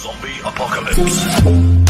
Zombie Apocalypse.